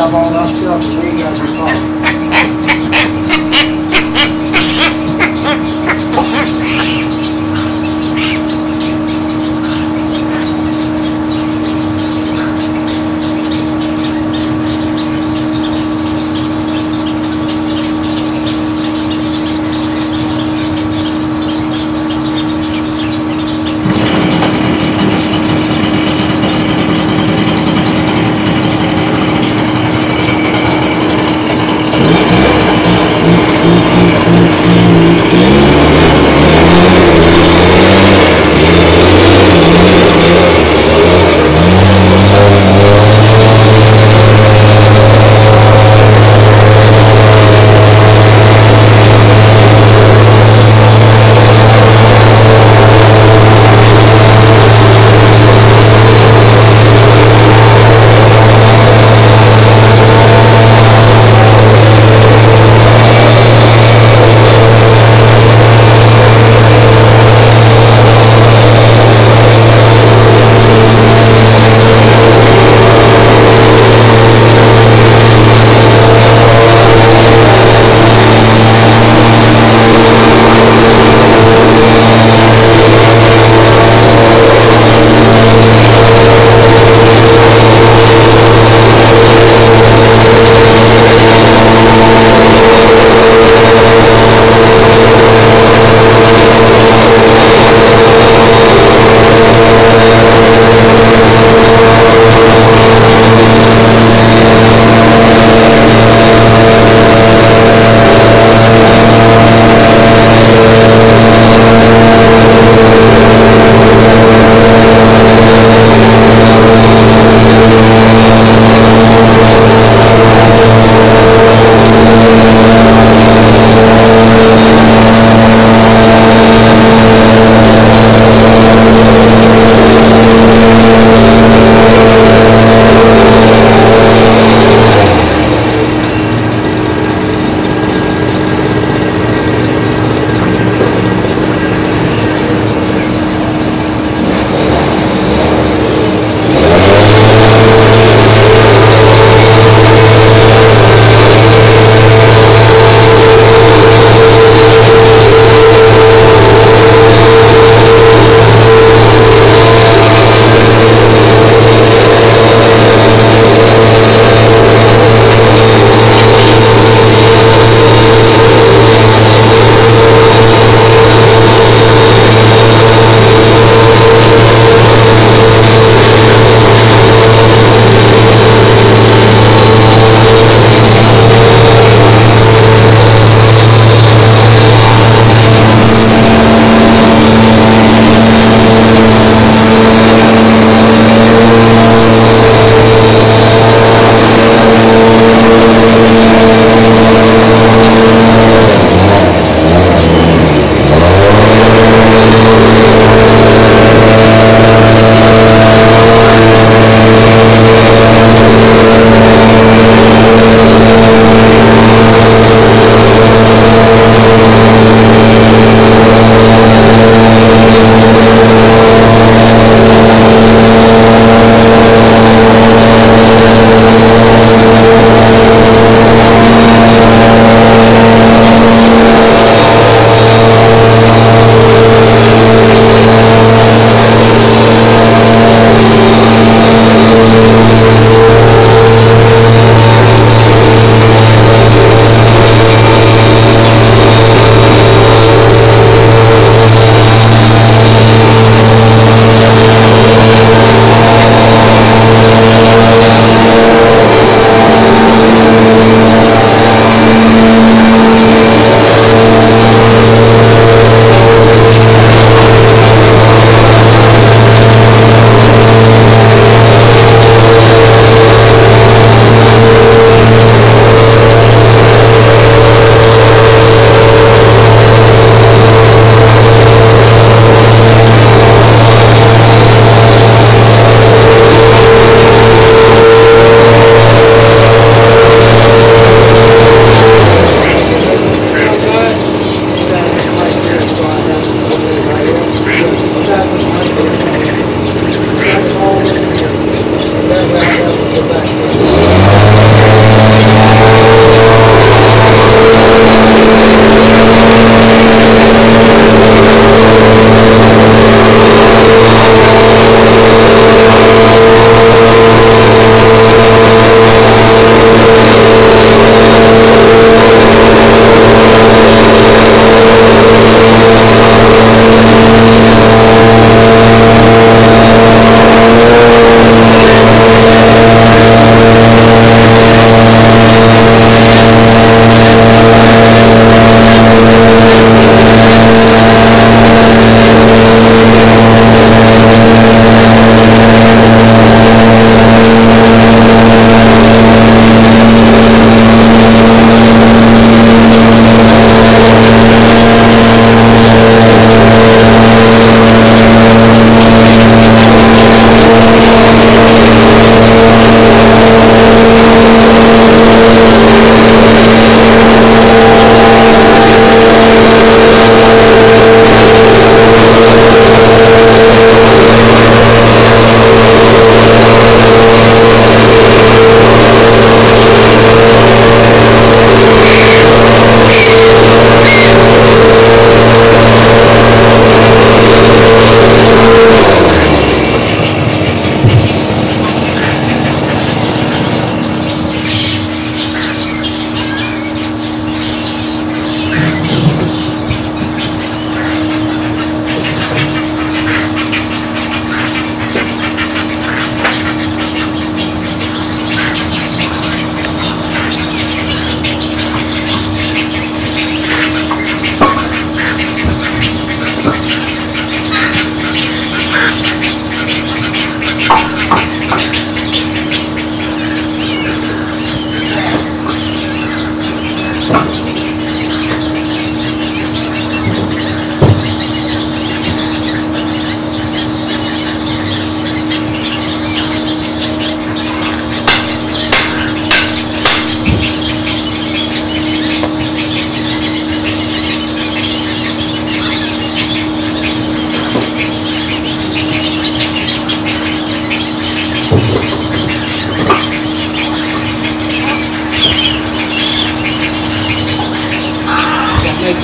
up on those fields three yards apart.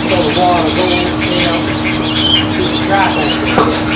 So the water goes, you know, to the traffic.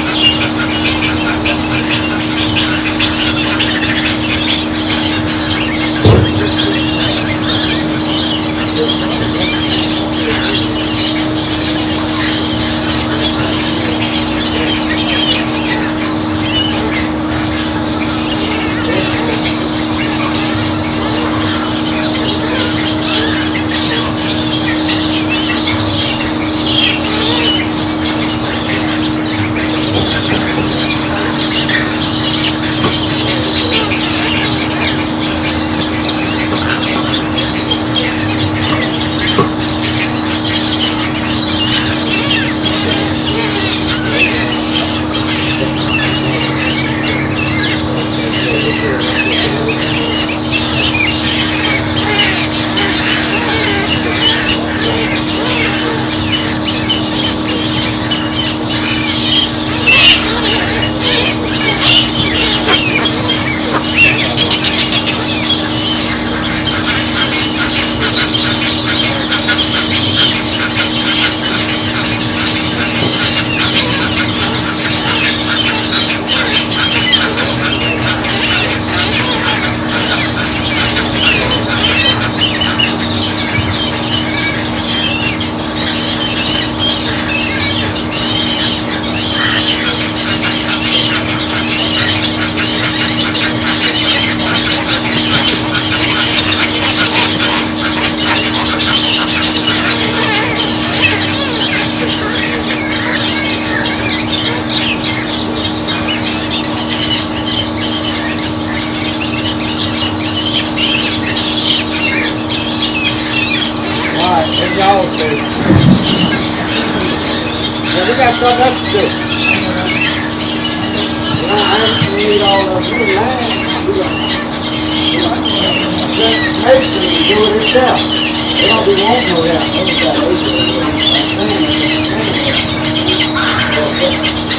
Don't need all you Let Mason do it. They don't be no just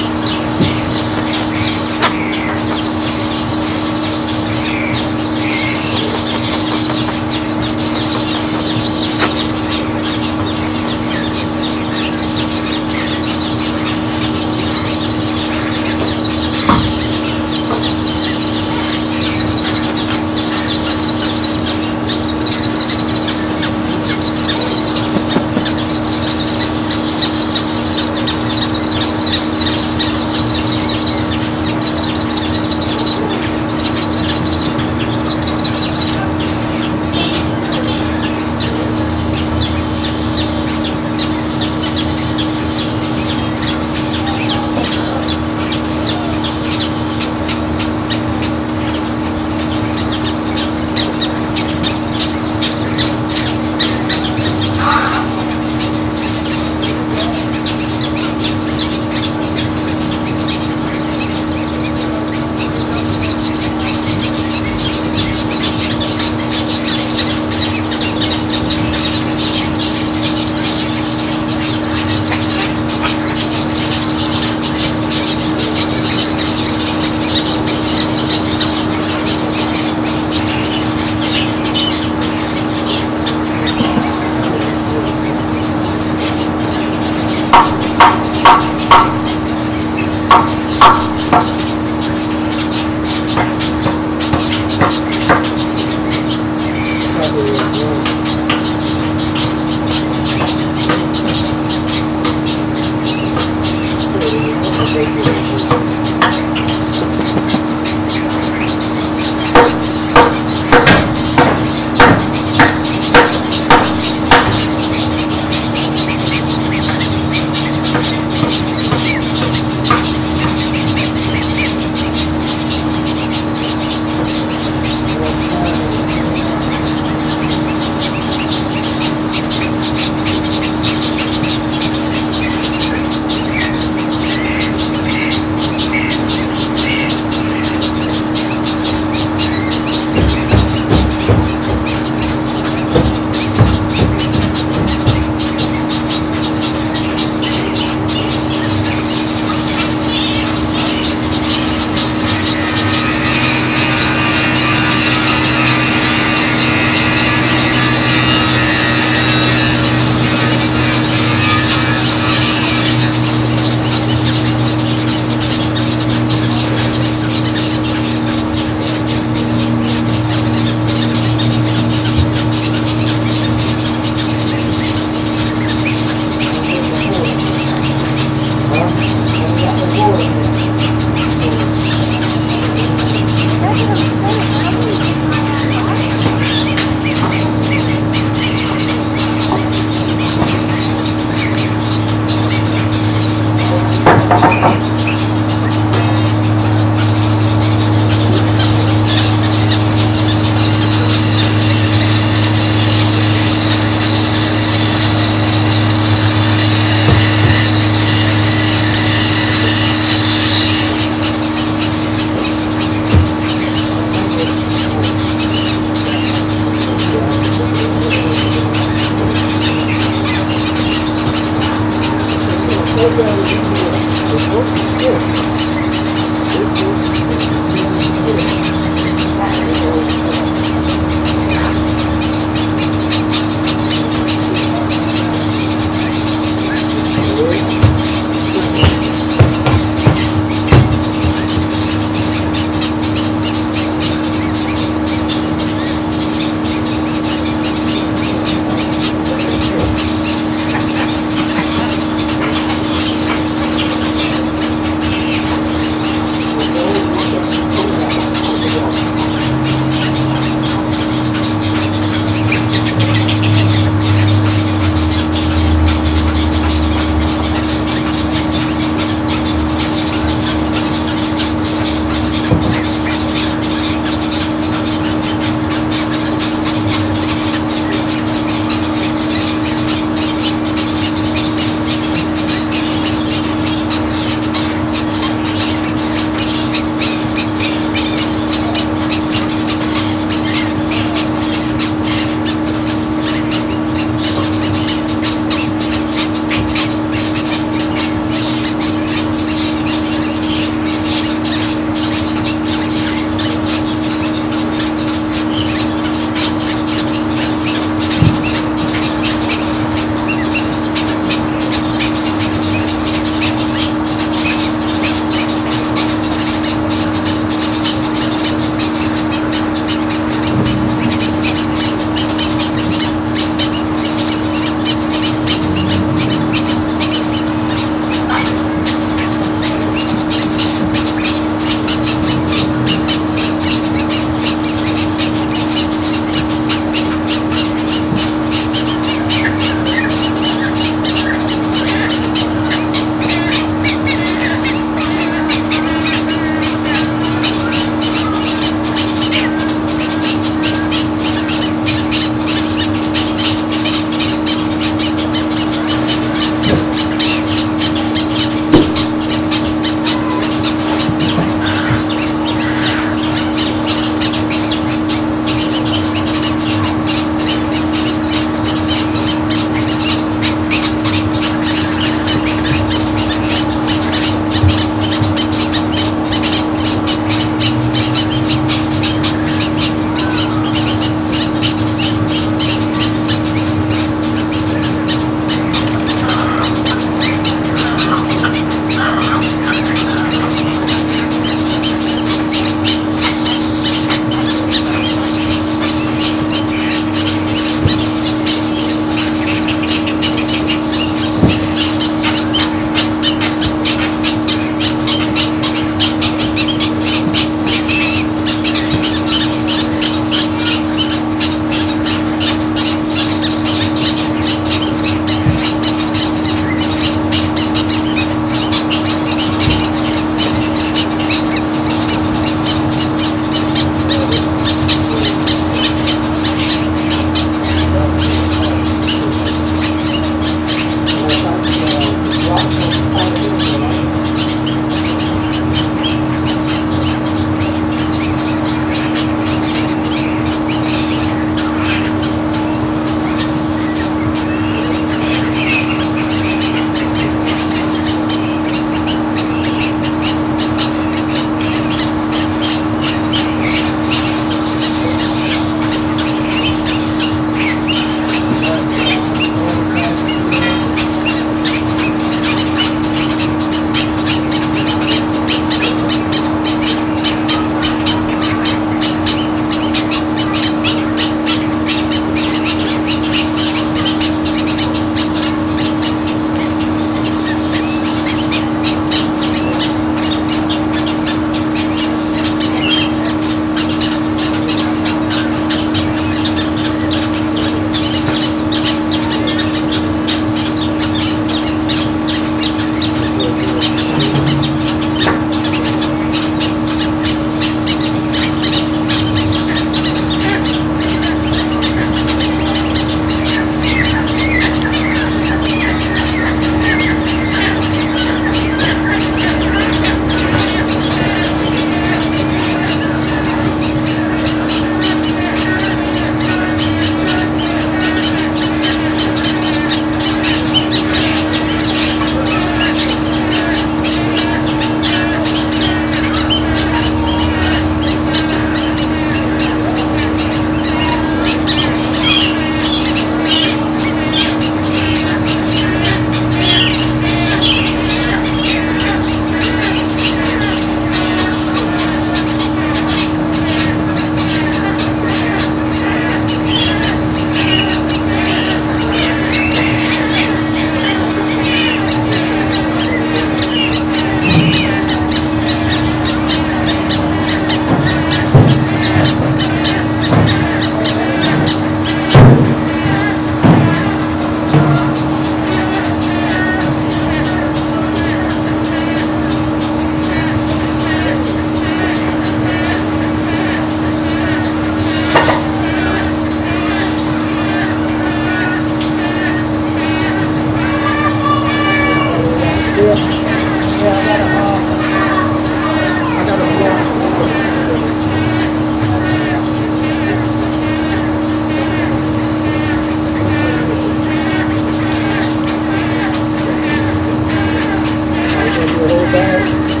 Thank you.